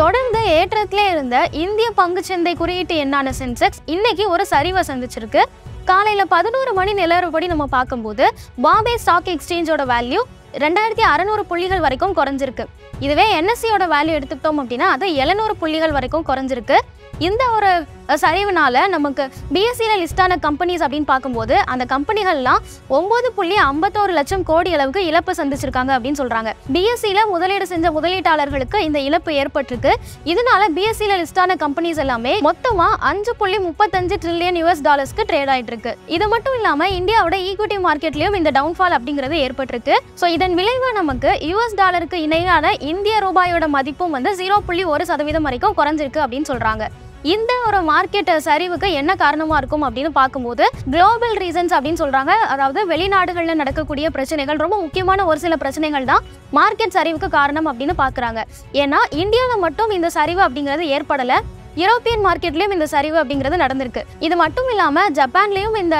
தொடர்ந்து ஏற்றத்திலே இருந்த இந்திய பங்குச்சந்தை குறியீட்டு எண்ணான சென்செக்ஸ் இன்னைக்கு ஒரு சரிவை சந்திச்சிருக்கு. காலையில பதினோரு மணி நிலவரப்படி நம்ம பார்க்கும்போது பாம்பே ஸ்டாக் எக்ஸ்சேஞ்சோட வேல்யூ ரெண்டாயிரத்தி அறநூறு புள்ளிகள் வரைக்கும் குறைஞ்சிருக்கு. இதுவே என்எஸ்சியோட வேல்யூ எடுத்துக்கிட்டோம் அப்படின்னா அது எழுநூறு புள்ளிகள் வரைக்கும் குறைஞ்சிருக்கு. இந்த ஒரு சரிவுனால நமக்கு பிஎஸ்சியில் லிஸ்டான கம்பெனிஸ் அப்படின்னு பார்க்கும்போது அந்த கம்பெனிகள்லாம் ஒம்பது புள்ளி ஐம்பத்தோரு லட்சம் கோடி அளவுக்கு இழப்பு சந்திச்சிருக்காங்க அப்படின்னு சொல்கிறாங்க பிஎஸ்சியில் முதலீடு செஞ்ச முதலீட்டாளர்களுக்கு இந்த இழப்பு ஏற்பட்டிருக்கு. இதனால பிஎஸ்சியில் லிஸ்டான கம்பெனிஸ் எல்லாமே மொத்தமாக அஞ்சு புள்ளி முப்பத்தஞ்சு ட்ரில்லியன் யூஎஸ் டாலர்ஸ்க்கு ட்ரேட் ஆகிட்டு இருக்கு இது மட்டும் இல்லாமல் இந்தியாவோட ஈக்விட்டி மார்க்கெட்லையும் இந்த டவுன்ஃபால் அப்படிங்கிறது ஏற்பட்டிருக்கு. ஸோ இதன் விளைவு நமக்கு யூஎஸ் டாலருக்கு இணையான இந்திய ரூபாயோட மதிப்பும் வந்து ஜீரோ புள்ளி ஒரு சதவீதம் வரைக்கும் குறைஞ்சிருக்கு அப்படின்னு சொல்கிறாங்க இந்த ஒரு மார்க்கெட் சரிவுக்கு என்ன காரணமா இருக்கும் அப்படின்னு பார்க்கும்போது குளோபல் ரீசன்ஸ் அப்படின்னு சொல்றாங்க. அதாவது வெளிநாடுகளில் நடக்கக்கூடிய பிரச்சனைகள் ரொம்ப முக்கியமான ஒரு சில பிரச்சனைகள் தான் மார்க்கெட் சரிவுக்கு காரணம் அப்படின்னு பார்க்குறாங்க. ஏன்னா இந்தியாவில் மட்டும் இந்த சரிவு அப்படிங்கிறது ஏற்படலை. யூரோப்பியன் மார்க்கெட்லயும் இந்த சரிவு அப்படிங்கிறது நடந்திருக்கு. இது மட்டும் இல்லாம ஜப்பான்லயும் இந்த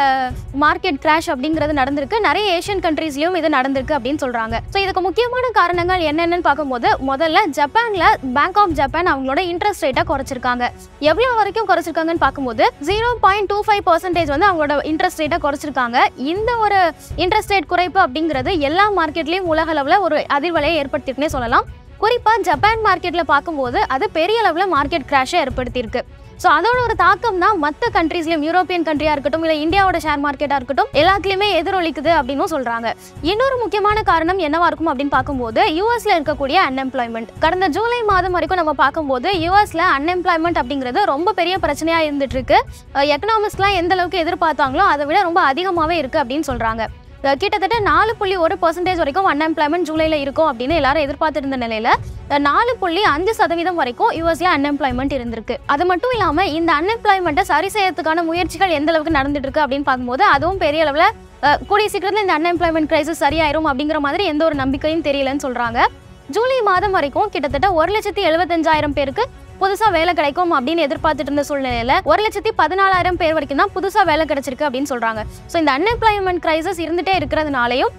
மார்க்கெட் கிராஷ் அப்படிங்கிறது நடந்திருக்கு. நிறைய ஏஷியன் கண்ட்ரீஸ்லயும் இது நடந்திருக்கு அப்படின்னு சொல்றாங்க. ஸோ இதுக்கு முக்கியமான காரணங்கள் என்னென்னு பார்க்கும்போது முதல்ல ஜப்பான்ல பேங்க் ஆஃப் ஜப்பான் அவங்களோட இன்ட்ரெஸ்ட் ரேட்டை குறைச்சிருக்காங்க. எவ்வளவு வரைக்கும் குறைச்சிருக்காங்கன்னு பார்க்கும்போது zero point two five percentage வந்து அவங்களோட இன்ட்ரெஸ்ட் ரேட்டை குறைச்சிருக்காங்க. இந்த ஒரு இன்ட்ரெஸ்ட் ரேட் குறைப்பு அப்படிங்கிறது எல்லா மார்க்கெட்லயும் உலக அளவில் ஒரு அதிர்வலையை ஏற்படுத்திருக்குன்னே சொல்லலாம். குறிப்பாக ஜப்பான் மார்க்கெட்டில் பார்க்கும்போது அது பெரிய அளவில் மார்க்கெட் கிராஷை ஏற்படுத்தியிருக்கு. ஸோ அதோட ஒரு தாக்கம் தான் மற்ற கண்ட்ரீஸ்லையும் யூரோப்பியன் கண்ட்ரியாக இருக்கட்டும் இல்லை இந்தியாவோட ஷேர் மார்க்கெட்டாக இருக்கட்டும் எல்லாத்துலேயுமே எதிரொலிக்குது அப்படின்னும் சொல்கிறாங்க இன்னொரு முக்கியமான காரணம் என்னவா இருக்கும் அப்படின்னு பார்க்கும்போது யூஎஸில் இருக்கக்கூடிய அன்எம்ப்ளாய்மெண்ட் கடந்த ஜூலை மாதம் வரைக்கும் நம்ம பார்க்கும்போது யூஎஸில் அன்எம்ப்ளாய்மெண்ட் அப்படிங்கிறது ரொம்ப பெரிய பிரச்சனையாக இருந்துட்டு இருக்கு. எக்கனாமிக்ஸ்லாம் எந்த அளவுக்கு எதிர்பார்த்தாங்களோ அதை விட ரொம்ப அதிகமாகவே இருக்குது அப்படின்னு சொல்கிறாங்க கிட்டத்தட்ட நாலு புள்ளி ஒரு பர்சன்டேஜ் வரைக்கும் அன்எம்ப்ளாய்மெண்ட் ஜூலையில் இருக்கும் அப்படின்னு எல்லாரும் எதிர்பார்த்துருந்த நிலையில் நிலையில நாலு புள்ளி அஞ்சு சதவீதம் வரைக்கும் யூஎஸ்ல அன்எம்ப்ளாய்மெண்ட் இருந்திருக்கு. அது மட்டும் இல்லாம இந்த அன்எம்ப்ளாய்மெண்ட்டை சரி செய்யறதுக்கான முயற்சிகள் எந்த அளவுக்கு நடந்துட்டு இருக்கு அப்படின்னு பார்க்கும்போது அதுவும் பெரிய அளவில் கூடிய சீக்கிரத்தில் இந்த அன்எம்ப்ளாய்மெண்ட் கிரைசிஸ் சரியாயிரும் அப்படிங்கிற மாதிரி எந்த ஒரு நம்பிக்கையும் தெரியலன்னு சொல்றாங்க. ஜூலை மாதம் வரைக்கும் கிட்டத்தட்ட ஒரு லட்சத்தி எழுபத்தஞ்சாயிரம் பேருக்கு புதுசா வேலை கிடைக்கும் அப்படின்னு எதிர்பார்த்துட்டு இருந்த சூழ்நிலையில ஒரு லட்சத்தி பதினாலாயிரம் பேர் வரைக்கும் தான் புதுசா வேலை கிடைச்சிருக்கு அப்படின்னு சொல்றாங்க. ஸோ இந்த அன்எம்ப்ளாய்மெண்ட் கிரைசஸ் இருந்துட்டே இருக்கிறதுனாலையும்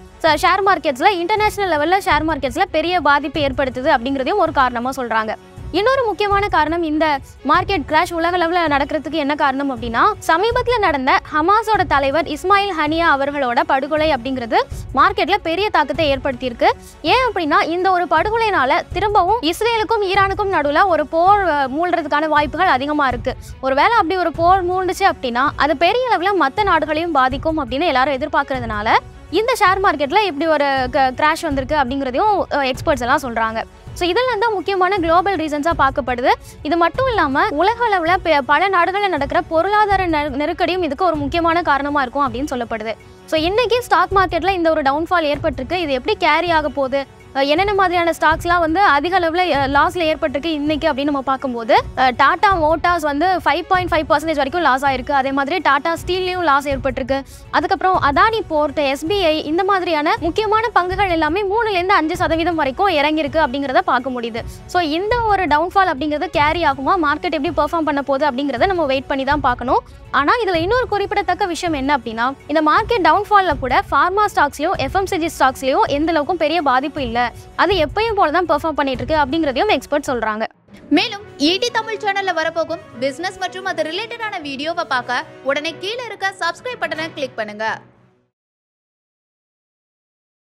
ஷேர் மார்க்கெட்ஸ்ல இன்டர்நேஷனல் லெவல்ல ஷேர் மார்க்கெட்ஸ்ல பெரிய பாதிப்பு ஏற்படுத்துது அப்படிங்கிறதையும் ஒரு காரணமா சொல்றாங்க. இன்னொரு முக்கியமான காரணம் இந்த மார்க்கெட் கிராஷ் உலக லெவலில் நடக்கிறதுக்கு என்ன காரணம் அப்படின்னா சமீபத்தில் நடந்த ஹமாஸோட தலைவர் இஸ்மாயில் ஹனியா அவர்களோட படுகொலை அப்படிங்கிறது மார்க்கெட்ல பெரிய தாக்கத்தை ஏற்படுத்தியிருக்கு. ஏன் அப்படின்னா இந்த ஒரு படுகொலைனால திரும்பவும் இஸ்ரேலுக்கும் ஈரானுக்கும் நடுவில் ஒரு போர் மூழ்கிறதுக்கான வாய்ப்புகள் அதிகமாக இருக்கு. ஒருவேளை அப்படி ஒரு போர் மூழ்ந்துச்சு அப்படின்னா அது பெரிய அளவில் மற்ற நாடுகளையும் பாதிக்கும் அப்படின்னு எல்லாரும் எதிர்பார்க்கறதுனால இந்த ஷேர் மார்க்கெட்டில் இப்படி ஒரு கிராஷ் வந்திருக்கு அப்படிங்கிறதையும் எக்ஸ்பர்ட்ஸ் எல்லாம் சொல்கிறாங்க ஸோ இதெல்லாம் தான் முக்கியமான குளோபல் ரீசன்ஸாக பார்க்கப்படுது. இது மட்டும் இல்லாமல் உலக அளவில் பல நாடுகளில் நடக்கிற பொருளாதார நெருக்கடியும் இதுக்கு ஒரு முக்கியமான காரணமாக இருக்கும் அப்படின்னு சொல்லப்படுது. ஸோ இன்றைக்கி ஸ்டாக் மார்க்கெட்டில் இந்த ஒரு டவுன்ஃபால் ஏற்பட்டிருக்கு. இது எப்படி கேரி ஆக போகுது? என்னென்ன மாதிரியான ஸ்டாக்ஸ்லாம் வந்து அதிக அளவில் லாஸில் ஏற்பட்டிருக்கு இன்றைக்கி அப்படின்னு நம்ம பார்க்கும்போது டாடா மோட்டார்ஸ் வந்து ஃபைவ் பாயிண்ட் ஃபைவ் பர்சன்டேஜ் வரைக்கும் லாஸ் ஆயிருக்கு. அதே மாதிரி டாடா ஸ்டீல்லையும் லாஸ் ஏற்பட்டிருக்கு. அதுக்கப்புறம் அதானி போர்ட் எஸ்பிஐ இந்த மாதிரியான முக்கியமான பங்குகள் எல்லாமே மூணுலேருந்து அஞ்சு சதவீதம் வரைக்கும் இறங்கியிருக்கு அப்படிங்கிறத பார்க்க முடியுது. ஸோ இந்த ஒரு டவுன்ஃபால் அப்படிங்கிறது கேரி ஆகுமா? மார்க்கெட் எப்படி பெர்ஃபார்ம் பண்ண போகுது அப்படிங்கிறத நம்ம வெயிட் பண்ணி தான் பார்க்கணும். ஆனால் இதில் இன்னொரு குறிப்பிடத்தக்க விஷயம் என்ன அப்படின்னா இந்த மார்க்கெட் டவுன்ஃபாலில் கூட ஃபார்மா ஸ்டாக்ஸ்லையும் எஃப்எம்சிஜி ஸ்டாக்ஸ்லையும் எந்த அளவுக்கும் பெரிய பாதிப்பு இல்லை. அது எப்பயும் போல தான் பெர்ஃபார்ம் பண்ணிட்டு இருக்கு அப்படிங்கிறதையும் எக்ஸ்பர்ட் சொல்கிறாங்க மேலும் ஈடி தமிழ் சேனல்ல வரப்போகும் பிசினஸ் மற்றும் அது ரிலேட்டடான வீடியோவை பார்க்க உடனே கீழே இருக்க சப்ஸ்கிரைப் பட்டனை கிளிக் பண்ணுங்க.